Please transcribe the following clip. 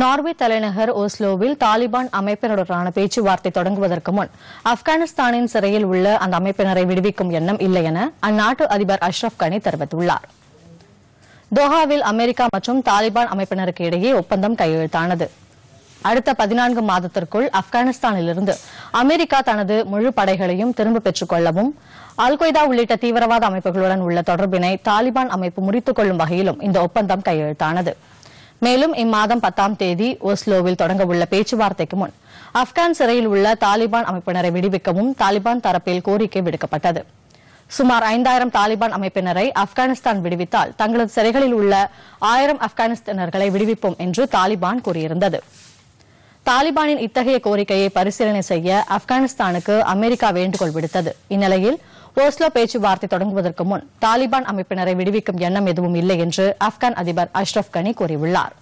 Norway தலைநகர் ஓஸ்லோவில் தாலிபான் அமைப்பினருடனான பேச்சுவார்த்தை தொடங்குவதற்கு முன் ஆப்கானிஸ்தானின் சிறையில் உள்ள அந்த அமைப்பினரை விடுவிக்கும் எண்ணம் இல்லை என அந்நாட்டு அதிபர் அஷ்ரப் கனி தெரிவித்துள்ளார். தோஹாவில் அமெரிக்கா மற்றும் தாலிபான் அமைப்பினருக்கு இடையே ஒப்பந்தம் கையெழுத்தானது. அடுத்த பதினான்கு மாதத்திற்குள் ஆப்கானிஸ்தானிலிருந்து அமெரிக்கா தனது முழு படைகளையும் திரும்ப பெற்றுக் கொள்ளவும் அல் கொய்தா உள்ளிட்ட தீவிரவாத அமைப்புகளுடன் உள்ள தொடர்பினை தாலிபான் அமைப்பு முறித்துக் கொள்ளும் வகையிலும் இந்த ஒப்பந்தம் கையெழுத்தானது. மேலும் இம்மாதம் பத்தாம் தேதி ஓஸ்லோவில் தொடங்கவுள்ள பேச்சுவார்த்தைக்கு முன் ஆப்கான் சிறையில் உள்ள தாலிபான் அமைப்பினரை விடுவிக்கவும் தாலிபான் தரப்பில் கோரிக்கை விடுக்கப்பட்டது. சுமார் ஐந்தாயிரம் தாலிபான் அமைப்பினரை ஆப்கானிஸ்தான் விடுவித்தால் தங்களது சிறைகளில் உள்ள ஆயிரம் ஆப்கானிஸ்தானர்களை விடுவிப்போம் என்று தாலிபான் கூறியிருந்தது. தாலிபானின் இத்தகைய கோரிக்கையை பரிசீலனை செய்ய ஆப்கானிஸ்தானுக்கு அமெரிக்கா வேண்டுகோள் விடுத்தது. இந்நிலையில் ஓஸ்லோ பேச்சுவார்த்தை தொடங்குவதற்கு முன் தாலிபான் அமைப்பினரை விடுவிக்கும் எண்ணம் எதுவும் இல்லை என்று ஆப்கான் அதிபர் அஷ்ரப் கனி கூறியுள்ளார்.